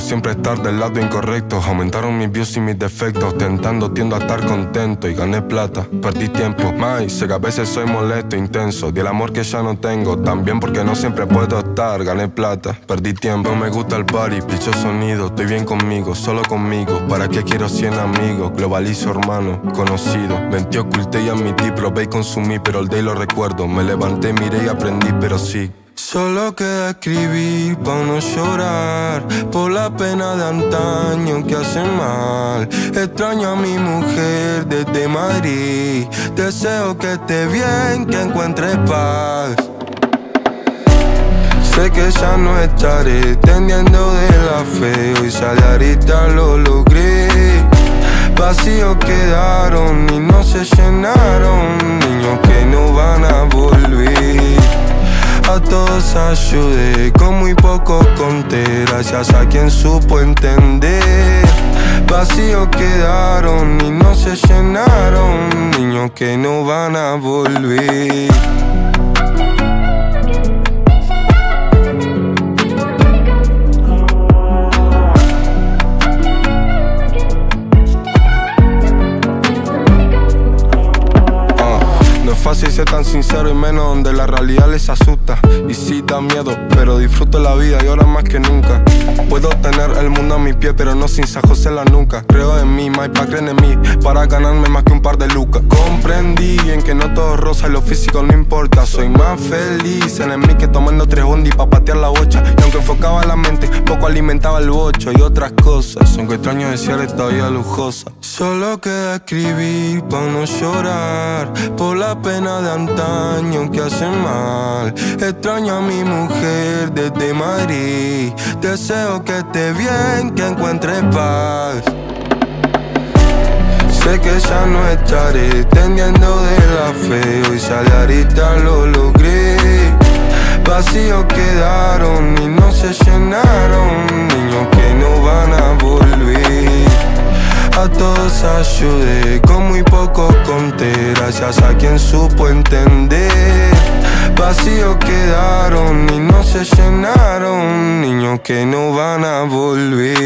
siempre estar del lado incorrecto. Aumentaron mis views y mis defectos. Tentando, tiendo a estar contento. Y gané plata, perdí tiempo. Más, sé que a veces soy molesto, intenso. Di el amor que ya no tengo. También porque no siempre puedo estar. Gané plata, perdí tiempo. No me gusta el party, picho sonido. Estoy bien conmigo, solo conmigo. ¿Para qué quiero 100 amigos? Globalizo, hermano, conocido. Ventí, oculté y admití, probé y consumí. Pero el day lo recuerdo. Me levanté, miré y aprendí, pero sí. Solo queda escribir para no llorar por la pena de antaño que hace mal. Extraño a mi mujer desde Madrid. Deseo que esté bien, que encuentre paz. Sé que ya no estaré tendiendo de la fe. Hoy sale ahorita lo logré. Todos ayudé, con muy poco conté, gracias a quien supo entender. Vacíos quedaron y no se llenaron, niños que no van a volver. Fácil ser tan sincero y menos donde la realidad les asusta. Y sí da miedo, pero disfruto la vida y ahora más que nunca. Puedo tener el mundo a mi pie, pero no sin San José la nuca. Creo en mí, my pa' creen en mí, para ganarme más que un par de lucas. Comprendí es rosa lo físico no importa. Soy más feliz en el que tomando tres bondi pa' patear la bocha. Y aunque enfocaba la mente, poco alimentaba el bocho y otras cosas. Aunque extraño desear esta vida lujosa. Solo queda escribir pa' no llorar por la pena de antaño que hace mal. Extraño a mi mujer desde Madrid. Deseo que esté bien, que encuentre paz. Ya no estaré tendiendo de la fe. Hoy sale ahorita lo logré. Vacíos quedaron y no se llenaron. Niños que no van a volver. A todos ayudé, con muy poco conté, gracias a quien supo entender. Vacíos quedaron y no se llenaron, niños que no van a volver.